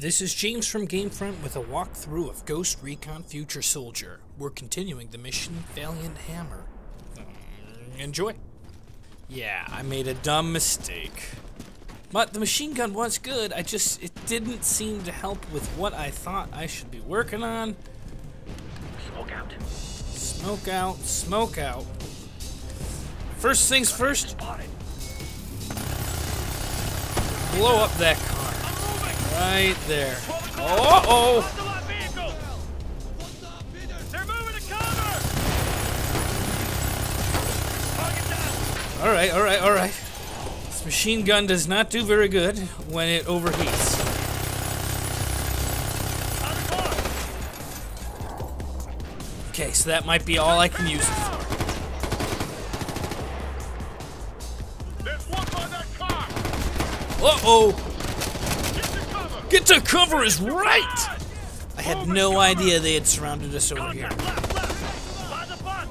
This is James from Gamefront with a walkthrough of Ghost Recon Future Soldier. We're continuing the mission Valiant Hammer. Mm, Enjoy. Yeah, I made a dumb mistake. But the machine gun was good, I just, it didn't seem to help with what I thought I should be working on. Smoke out. Smoke out, smoke out. First things first, blow up that car. Right there. Oh, oh! They're moving to cover! Target down! Alright, alright, alright. This machine gun does not do very good when it overheats. On the car! Okay, so that might be all I can use it for. There's one by that car! Uh-oh! Get to cover! Get is right! I had no idea they had surrounded us over here. Contact left, left! By the bus!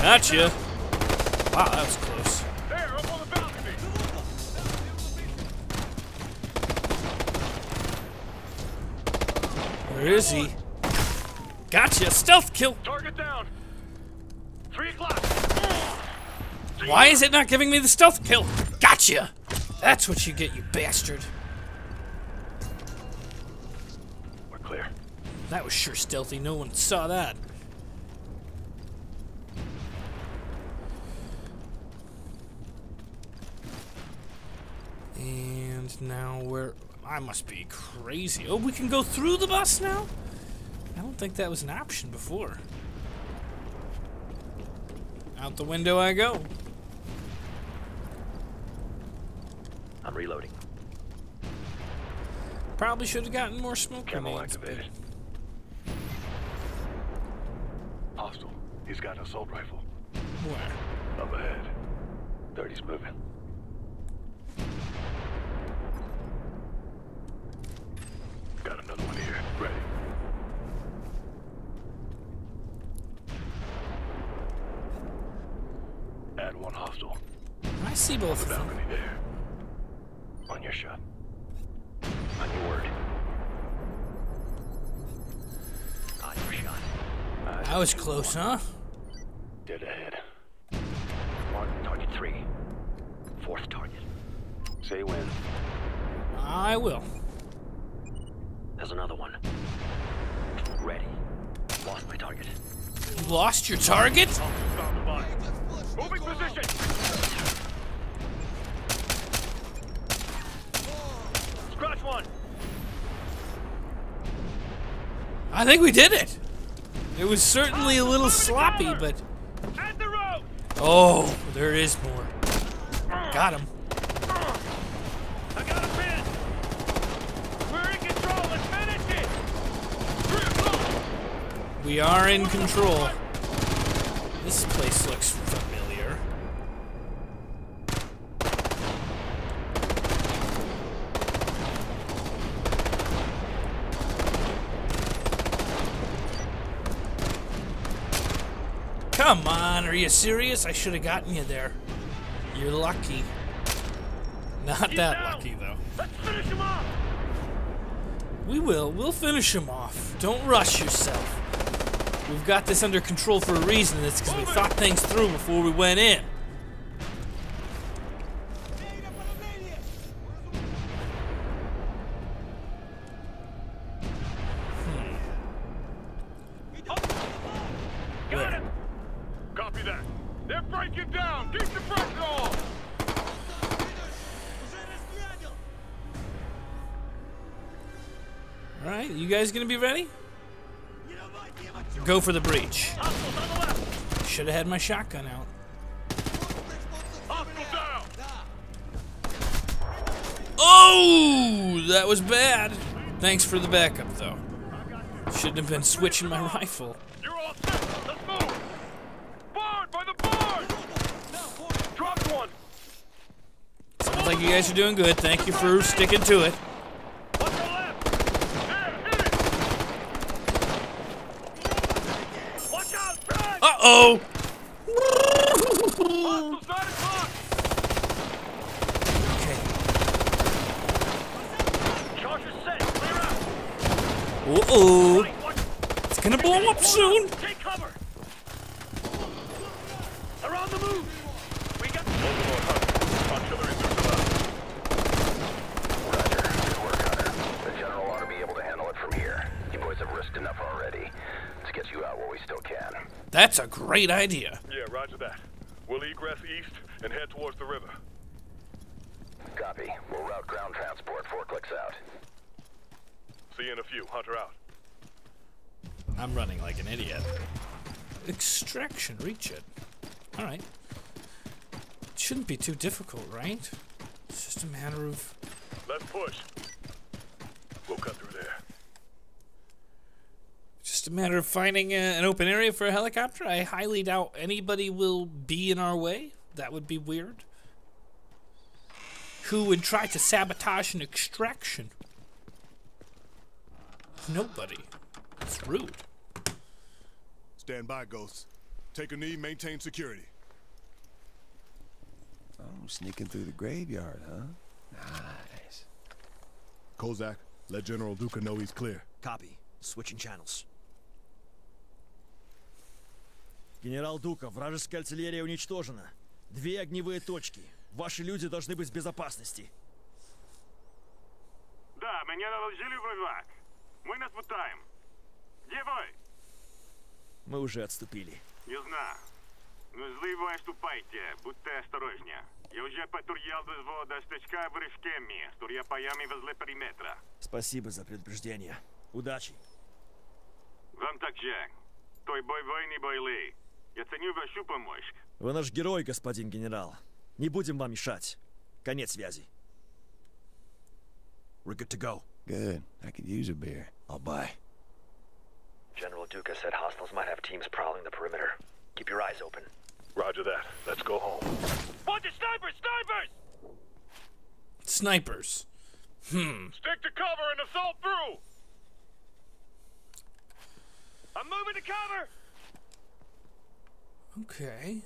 Gotcha! Wow, that was close. There, up on the balcony! Where is he? Gotcha! Stealth kill! Target down! Three o'clock! Why is it not giving me the stealth kill? Gotcha! That's what you get, you bastard. We're clear. That was sure stealthy. No one saw that. And now we're. I must be crazy. Oh, we can go through the bus now? I don't think that was an option before. Out the window I go. I'm reloading. Probably should have gotten more smoke grenades. activated. Hostile. He's got an assault rifle. Where? Up ahead. 30's moving. Got another one here. Ready. Add one hostile. I see both of them. There. That was close, huh? Dead ahead. Mark target three. Fourth target. Say when. I will. There's another one. Ready. Lost my target. You lost your target? Found the body. Moving position. Scratch one. I think we did it. It was certainly a little sloppy, but oh, there is more. Got him. We are in control. This place looks Come on, are you serious? I should have gotten you there. You're lucky. Not He's that down. lucky, though. Let's finish him off. We will. We'll finish him off. Don't rush yourself. We've got this under control for a reason. It's because we thought things through before we went in. You guys gonna be ready? Go for the breach. Hostiles on the left. Should have had my shotgun out. Oh, that was bad. Thanks for the backup, though. Shouldn't have been switching my rifle. You're all set. Let's move. Board by the board. Dropped one. Sounds like you guys are doing good. Thank you for sticking to it. Uh-oh! okay. Uh-oh! It's gonna blow up soon! Great idea. Yeah, roger that. We'll egress east and head towards the river. Copy. We'll route ground transport four clicks out. See you in a few. Hunter out. I'm running like an idiot. Extraction, reach it. Alright. Shouldn't be too difficult, right? It's just a matter of. Let's push. We'll cut through there. Just a matter of finding uh, an open area for a helicopter. I highly doubt anybody will be in our way. That would be weird. Who would try to sabotage an extraction? Nobody. It's rude. Stand by, Ghosts. Take a knee, maintain security. Oh, sneaking through the graveyard, huh? Nice. Kozak, let General Duca know he's clear. Copy. Switching channels. Генерал Дука, вражеская артиллерия уничтожена. Две огневые точки. Ваши люди должны быть в безопасности. Да, меня доложили враг. Мы нас пытаем. Где вы? Мы уже отступили. Не знаю. Но зливо ступайте, будьте осторожнее. Я уже патрулировал до взвода стычка в Рышкеме, с турьяпаями возле периметра. Спасибо за предупреждение. Удачи. Вам также. Той бой войны бойли. Я ценю вашу помощь. Вы наш герой, господин генерал. Не будем вам мешать. Конец связи. We're good to go. Good. I could use a beer. I'll buy. General Duca said hostiles might have teams prowling the perimeter. Keep your eyes open. Roger that. Let's go home. Bunch of snipers! Snipers! Snipers. Hmm. Stick to cover and assault through! I'm moving to cover! Okay.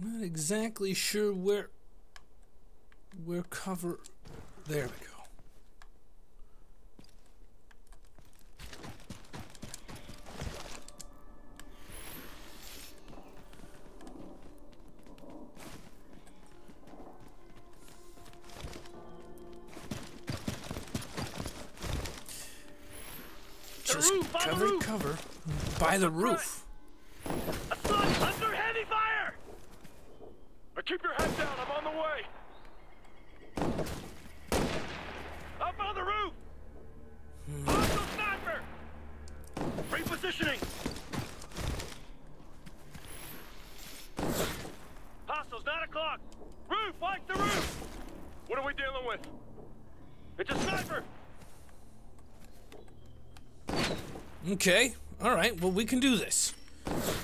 Not exactly sure where. Where cover. There we go. Just roof, cover, cover. By the roof. Assault under heavy fire! Now keep your head down. I'm on the way. Up on the roof! Hostile sniper! Repositioning! Hostiles, 9 o'clock! Roof, the roof! What are we dealing with? It's a sniper! Okay. All right. Well, we can do this.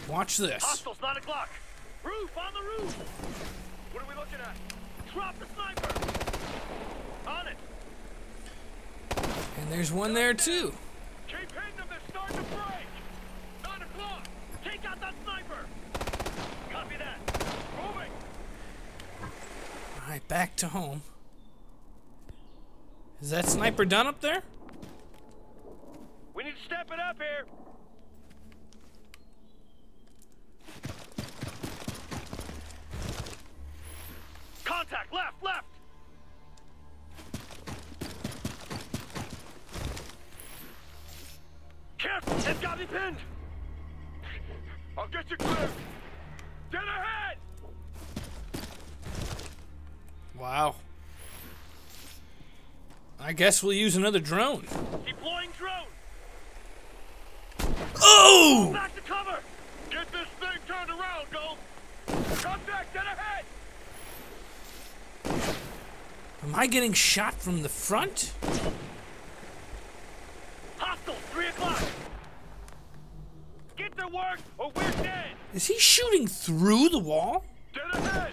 Watch this. Hostiles, 9 o'clock! Roof, on the roof! What are we looking at? Drop the sniper! On it! And there's one there too. Keep hitting them, they're starting to break! 9 o'clock! Take out that sniper! Copy that! Moving! Back to home. Is that sniper done up there? We need to step it up here! Contact! Left! Left! Careful! They've got me pinned! I'll get you clear. Dead ahead! Wow. I guess we'll use another drone. Deploying drone! Oh! Back to cover! Get this thing turned around, Gold. Contact! Dead ahead! Am I getting shot from the front? Hostile! 3 o'clock! Get to work or we're dead! Is he shooting through the wall? Dead ahead.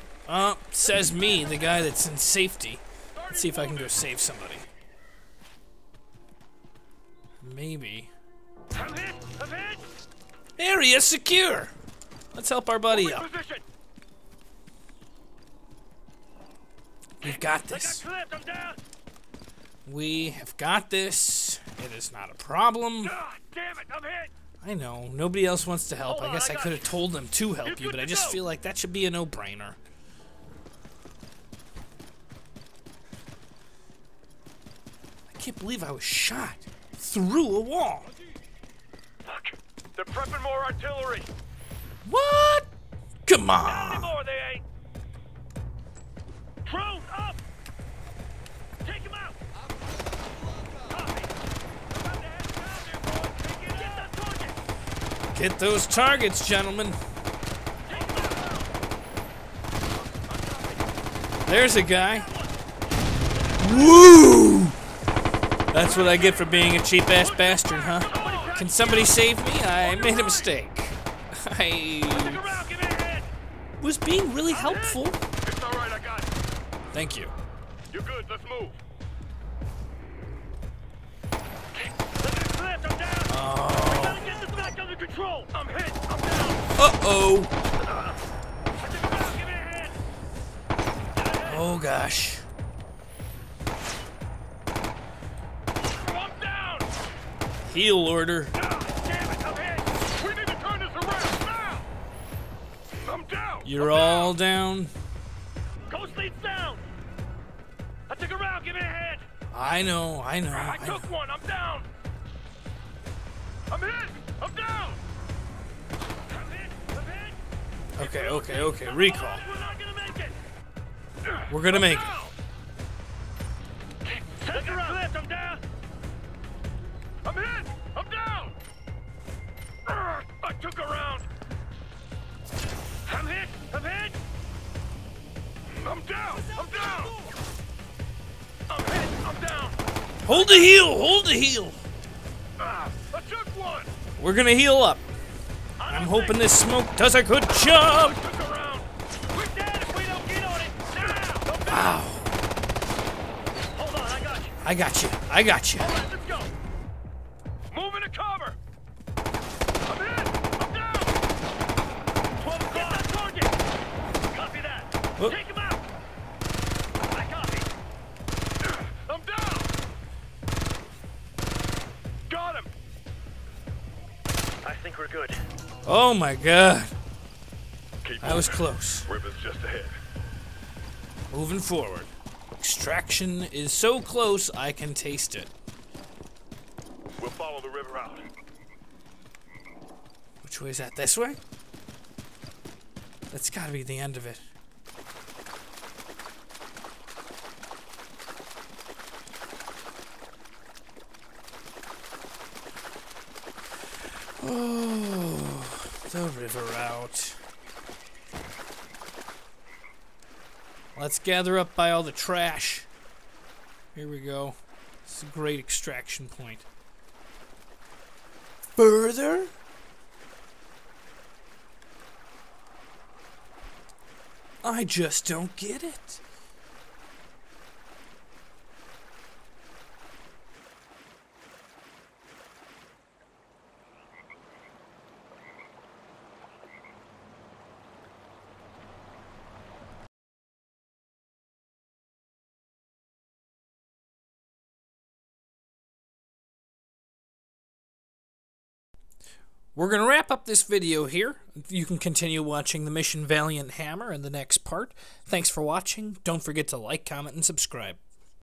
Uh, says me, the guy that's in safety. Let's see if I can go save somebody. Maybe. I'm hit! I'm hit! Area secure! Let's help our buddy out. We've got got this. down! We have got this. It is not a problem. Ah, damn it! I'm hit! I know. Nobody else wants to help. I guess I I could have told them to help You're you, but I just feel like that should be a no-brainer. Can't believe I was shot through a wall. Fuck. They're prepping more artillery! What? Come on. more they ain't! Drone up! Take him out! Copy. About to head down there, boys. Take it Get that target! Get those targets, gentlemen. Take him out! There's a guy. Woo! That's what I get for being a cheap ass bastard, huh? Can somebody save me? I made a mistake. I around, give me a hand! was being really helpful. It's alright, I got it. Thank you. You're good, let's move. Let it slip, I'm down! Oh. We oh, gotta get this back under control! I'm hit, I'm down! Uh-oh. Stick around, give me a hand! Oh, gosh. I'm down! Heal order. Ah, damn it, I'm hit! We need to turn this around now! I'm down! You're all down. down. Ghost leads down! I took a round, give me a hand! I know, I know. I I know. took one, I'm down! I'm hit! I'm down! I'm hit! I'm hit! Okay, okay, okay. Recall. We're not gonna make it! We're gonna make it. Hold the heal, hold the took one! We're gonna heal up. I'm hoping this smoke does a good job. Wow. I got you! I got you. Oh my god. Keep That was close. River's just ahead. Moving forward. Extraction is so close I can taste it. We'll follow the river out. Which way is that? This way? That's gotta be the end of it. Oh, the river out. Let's gather up by all the trash. Here we go. It's a great extraction point. Further? I just don't get it. We're going to wrap up this video here. You can continue watching the Mission Valiant Hammer in the next part. Thanks for watching. Don't forget to like, comment, and subscribe.